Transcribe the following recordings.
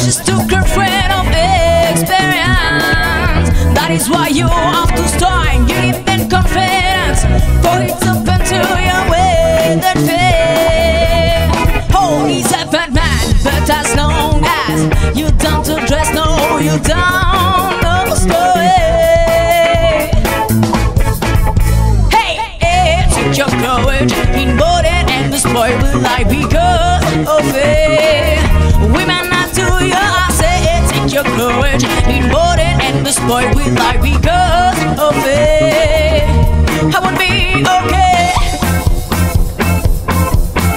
she's too afraid of experience. That is why you have to start. You need been confidence, for it's up to your way that fit. Oh, he's a bad man, but as long as you don't address no, you don't. your courage. Need more than endless boy, we lie because of it. I won't be okay.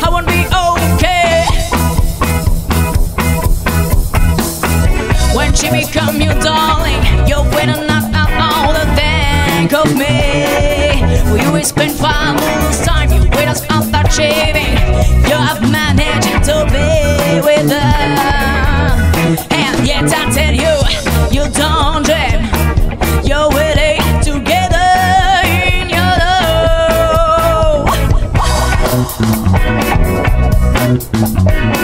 I won't be okay. When she become your darling, you're gonna knock out all the thank of me. For you, it's been far Thank you.